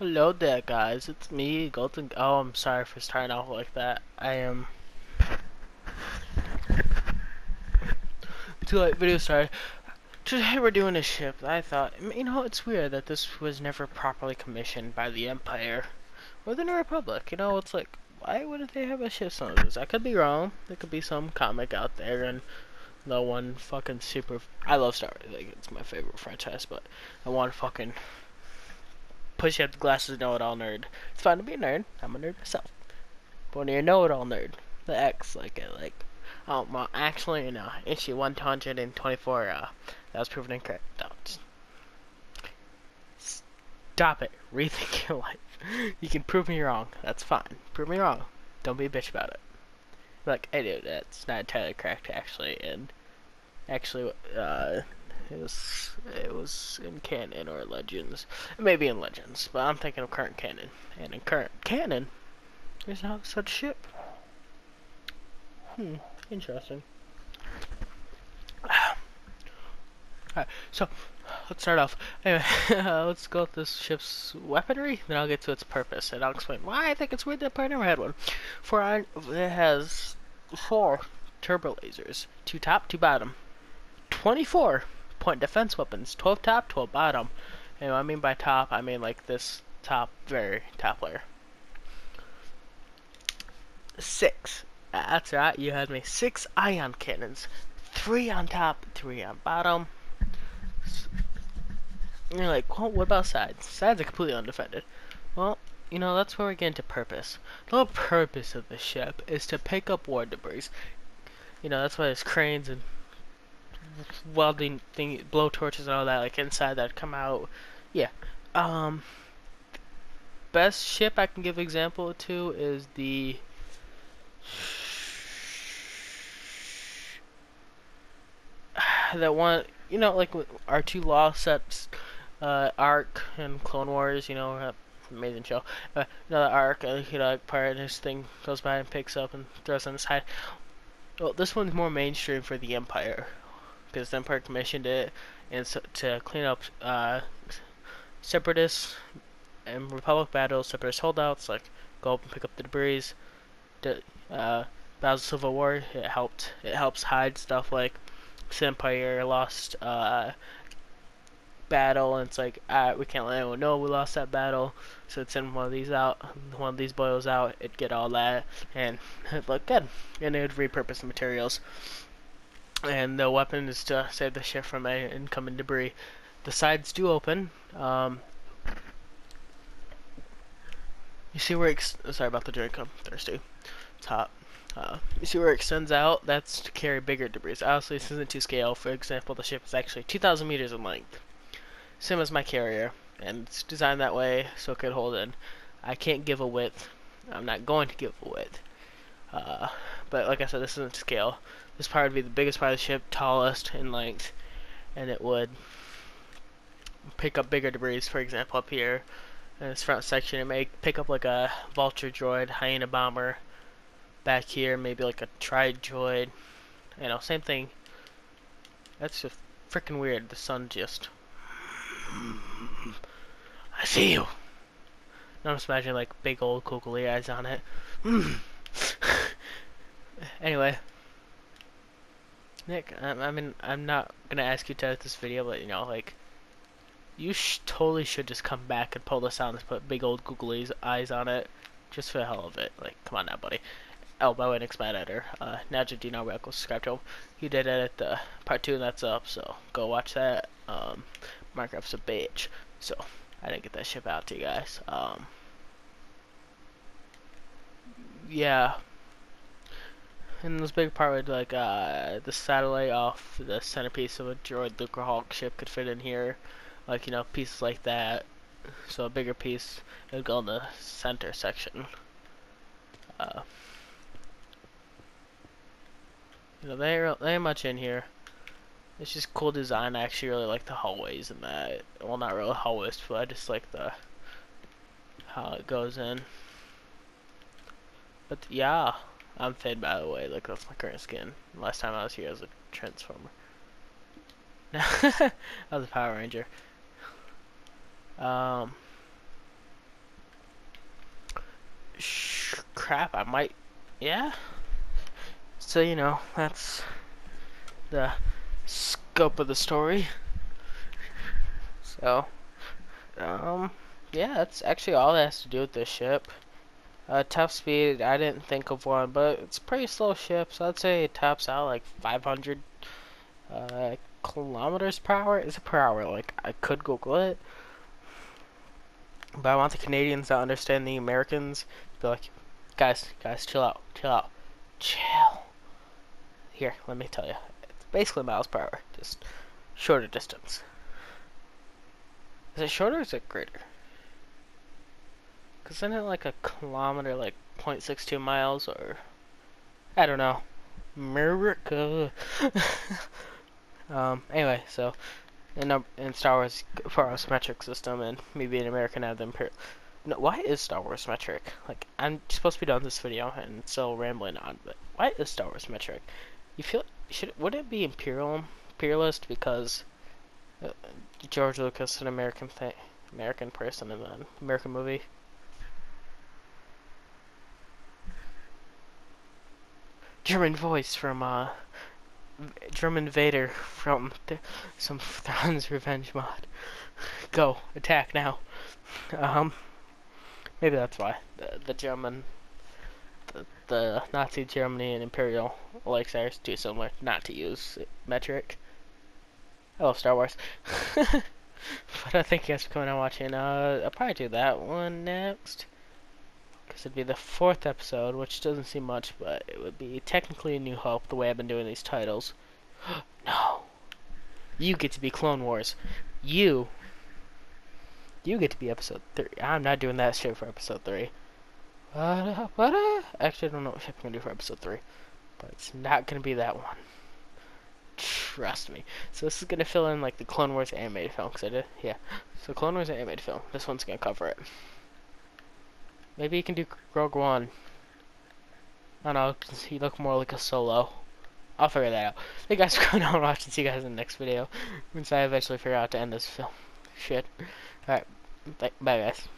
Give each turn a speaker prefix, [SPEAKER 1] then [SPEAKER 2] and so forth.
[SPEAKER 1] Hello there, guys. It's me, Golden. Oh, I'm sorry for starting off like that. I am. Too late. Video started. Today we're doing a ship. I thought, you know, it's weird that this was never properly commissioned by the Empire or the New Republic. You know, it's like, why wouldn't they have a ship some of this? I could be wrong. There could be some comic out there and no one fucking super. I love Star Wars. Like, it's my favorite franchise, but I want fucking push you up the glasses know it all nerd. It's fine to be a nerd. I'm a nerd myself. But you're a know it all nerd, the X, like, it, like, oh, well, actually, you know, issue 124, uh, that was proven incorrect. Don't. Stop it. Rethink your life. You can prove me wrong. That's fine. Prove me wrong. Don't be a bitch about it. Like, hey dude, that's not entirely correct, actually, and actually, uh, it was it was in canon or legends, maybe in legends, but I'm thinking of current canon. And in current canon, there's not such ship. Hmm, interesting. Alright, so let's start off. Anyway, uh, let's go with this ship's weaponry, then I'll get to its purpose, and I'll explain why I think it's weird that part never had one. For I, it has four turbo lasers, two top, two bottom, 24 point defense weapons. 12 top, 12 bottom. And I mean by top, I mean like this top, very top layer. Six. That's right, you had me. Six ion cannons. Three on top, three on bottom. And you're like, well, what about sides? Sides are completely undefended. Well, you know, that's where we get into purpose. The whole purpose of the ship is to pick up war debris. You know, that's why there's cranes and welding thing, blow torches and all that, like inside that come out. Yeah. Um. Best ship I can give example to is the. that one, you know, like our two law sets, uh, Arc and Clone Wars, you know, amazing show. Uh, another Arc, uh, you know, like part of this thing goes by and picks up and throws on the side. Well, this one's more mainstream for the Empire because the Empire commissioned it and so, to clean up uh, and Republic battles, separatist holdouts, like go up and pick up the debris. The uh, Battles of Civil War, it helped. It helps hide stuff like Empire lost uh, battle, and it's like ah, we can't let anyone know we lost that battle. So it send one of these out, one of these boils out. It get all that, and it looked good. And it would repurpose the materials and the weapon is to save the ship from incoming debris. The sides do open. Um, you see where it sorry about the drink. I'm thirsty. Top. Uh, you see where it extends out? That's to carry bigger debris. Obviously, this isn't to scale. For example, the ship is actually 2,000 meters in length, same as my carrier, and it's designed that way so it could hold in. I can't give a width. I'm not going to give a width. Uh, but like I said, this isn't scale. This part would be the biggest part of the ship, tallest in length, and it would pick up bigger debris. For example, up here in this front section, it may pick up like a vulture droid, hyena bomber. Back here, maybe like a tri droid. You know, same thing. That's just freaking weird. The sun just. I see you. Now I'm just imagining like big old googly eyes on it. anyway, Nick, I, I mean, I'm not gonna ask you to edit this video, but you know, like, you sh totally should just come back and pull this out and put big old googly eyes on it, just for the hell of it. Like, come on now, buddy. Oh, by the way, Nick's my editor. Uh, Najib Dino Reckles, subscribe to him. He did edit the part two, and that's up, so go watch that. Um, Minecraft's a bitch, so I didn't get that ship out to you guys. Um, yeah, and this big part with like uh, the satellite off the centerpiece of a droid Lucrehulk ship could fit in here, like you know pieces like that. So a bigger piece would go in the center section. Uh, you know, they ain't, there ain't much in here. It's just cool design. I actually really like the hallways and that. Well, not really hallways, but I just like the how it goes in. But yeah. I'm Fett, by the way. Look, that's my current skin. Last time I was here as a Transformer. I was a Power Ranger. Um, crap, I might, yeah. So, you know, that's the scope of the story. So, um, yeah, that's actually all that has to do with this ship. Uh, top speed, I didn't think of one, but it's pretty slow ship, so I'd say it tops out like 500 uh, kilometers per hour. Is it per hour? Like, I could Google it. But I want the Canadians to understand the Americans. Be like, guys, guys, chill out, chill out, chill. Here, let me tell you. It's basically miles per hour, just shorter distance. Is it shorter or is it greater? Cause isn't it like a kilometer, like 0.62 miles, or I don't know. America. um. Anyway, so in in Star Wars for us metric system, and maybe in American have the Imperial. No, why is Star Wars metric? Like I'm supposed to be done this video and still rambling on, but why is Star Wars metric? You feel should would it be imperial imperialist because uh, George Lucas an American thing, American person in an American movie? German voice from uh, German Vader from some Thrawn's Revenge mod. Go attack now. Um, maybe that's why the, the German, the, the Nazi Germany and Imperial likes are too similar not to use metric. I love Star Wars. but I thank you guys for coming and watching. Uh, I'll probably do that one next. Because it'd be the fourth episode, which doesn't seem much, but it would be technically a New Hope, the way I've been doing these titles. no. You get to be Clone Wars. You. You get to be episode 3. I'm not doing that shit for episode 3. Uh, what? Uh, actually, I don't know what I'm going to do for episode 3. But it's not going to be that one. Trust me. So this is going to fill in like the Clone Wars animated film. Cause I did, yeah. So Clone Wars animated film. This one's going to cover it. Maybe he can do Rogue One. I don't know, he look more like a solo. I'll figure that out. Hey guys for coming on and watching. See you guys in the next video. Once I eventually figure out to end this film. Shit. Alright. Bye guys.